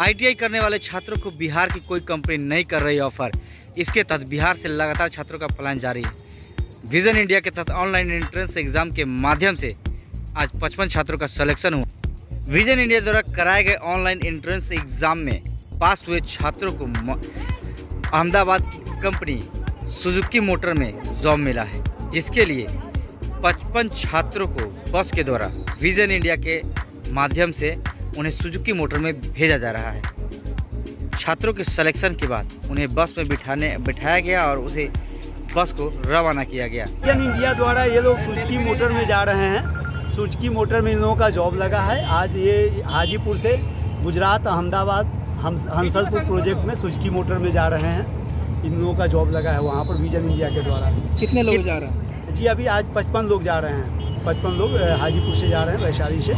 ITI करने वाले छात्रों को बिहार की कोई कंपनी नहीं कर रही ऑफ़र। इसके तहत बिहार से लगातार छात्रों का प्लान जारी है। विजन इंडिया के तहत ऑनलाइन एंट्रेंस एग्ज़ाम के माध्यम से आज पचपन छात्रों का सिलेक्शन हुआ। विजन इंडिया द्वारा कराए गए ऑनलाइन एंट्रेंस एग्ज़ाम में पास हुए छात्रों को अहमदाबाद की कंपनी सुजुकी मोटर में जॉब मिला है, जिसके लिए पचपन छात्रों को बस के द्वारा विजन इंडिया के माध्यम से उन्हें सुजुकी मोटर में भेजा जा रहा है। छात्रों के सिलेक्शन के बाद उन्हें बस में बिठाने बिठाया गया और उसे बस को रवाना किया गया। विजन इंडिया द्वारा ये लोग सुजुकी मोटर में जा रहे हैं। सुजुकी मोटर में इन लोगों का जॉब लगा है। आज ये हाजीपुर से गुजरात अहमदाबाद हम हंसलपुर प्रोजेक्ट में सुजुकी मोटर में जा रहे हैं। इन लोगों का जॉब लगा है वहाँ पर विजन इंडिया के द्वारा। कितने लोग जा रहे हैं? जी अभी आज पचपन लोग जा रहे हैं। पचपन लोग हाजीपुर से जा रहे हैं वैशाली से।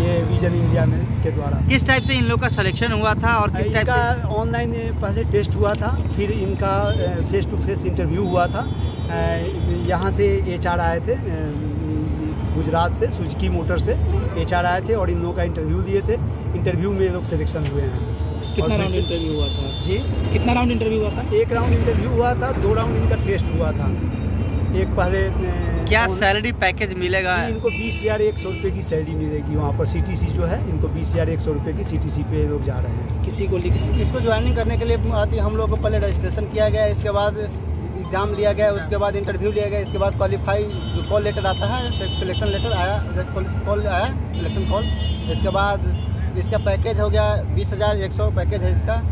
ये विजन इंडिया में के द्वारा। किस टाइप से इन लोग का सिलेक्शन हुआ था और किस टाइप का ऑनलाइन पहले टेस्ट हुआ था फिर इनका फेस टू फेस इंटरव्यू हुआ था। यहाँ से एचआर आए थे गुजरात से सुजकी मोटर से एचआर आए थे और इन लोगों का इंटरव्यू दिए थे। इंटरव्यू में लोग सिलेक्शन हुए हैं। कितना राउंड इंटरव्यू हुआ था? जी? कितना राउंड इंटरव्यू हुआ था? एक राउंड इंटरव्यू हुआ था दो राउंड इनका टेस्ट हुआ था। एक पहले क्या सैलरी पैकेज मिलेगा? इनको बीस हज़ार एक सौ रुपये की सैलरी मिलेगी वहाँ पर सीटीसी जो है इनको बीस हज़ार एक सौ रुपये की सीटीसी पे लोग जा रहे हैं। किसी को किसी इसको ज्वाइनिंग करने के लिए आती हम लोग को पहले रजिस्ट्रेशन किया गया इसके बाद एग्ज़ाम लिया गया उसके बाद इंटरव्यू लिया गया इसके बाद क्वालिफाई जो कॉल लेटर आता है सिलेक्शन लेटर आया कॉल आया सिलेक्शन कॉल इसके बाद इसका पैकेज हो गया बीस हज़ार एक सौ पैकेज है इसका।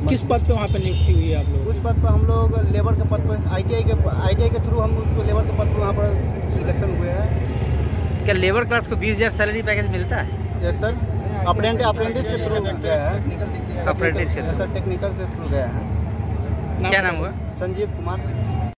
किस पद पे वहाँ पे नियुक्ति हुई है आप लोग उस पद पर हम लोग लेबर के पद पर आईटीआई के आईटीआई के थ्रू हम उसको लेबर के पद पर वहाँ पर सिलेक्शन हुए हैं। क्या लेबर क्लास को बीस हज़ार सैलरी पैकेज मिलता है? यस सर अप्रेंटिस अप्रेंटिस के थ्रू गया है। अप्रेंटिस के सर टेक्निकल से थ्रू गया है। क्या नाम हुआ? संजीव कुमार।